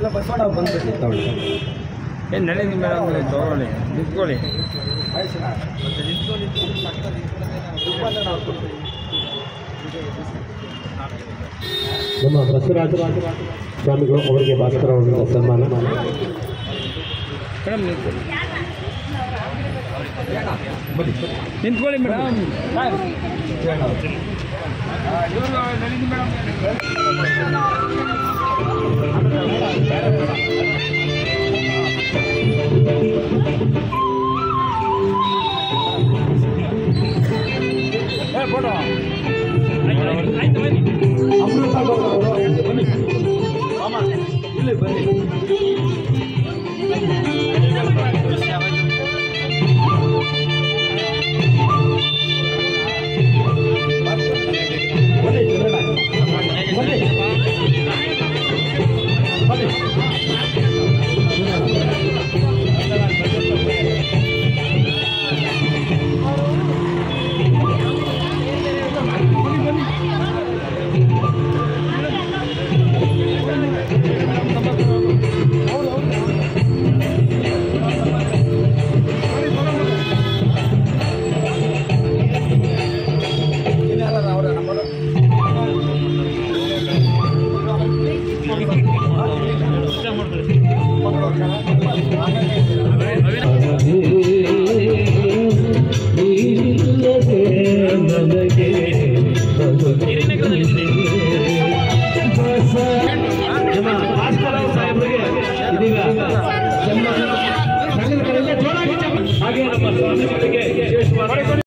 ಇಲ್ಲ ಬಸವಣ್ಣ ಬಂದ್ಬಿಟ್ಟು ತಗೊಳ್ಳಿ ಏನು ನಿಮ್ಮ ಮೇಡಮ್ ತಗೊಳ್ಳಿ ನಿಂತ್ಕೊಳ್ಳಿ. ನಮ್ಮ ಬಸವರಾಜ ಸ್ವಾಮಿಗಳು ಅವರಿಗೆ ಭಾಸ್ಕರ ಅವರಿಂದ ಸನ್ಮಾನ. ಮೇಡಮ್ ನಿಂತ್ಕೊಳ್ಳಿ. ನಿಂತ್ಕೊಳ್ಳಿ ಮೇಡಮ್. ಇವರು ನಳಿನಿ ಮೇಡಮ್. ஆமாம் இல்லை ಸಾಹೇಬರಿಗೆ ಇದೀಗ ಹಾಗೆ. ನಮ್ಮ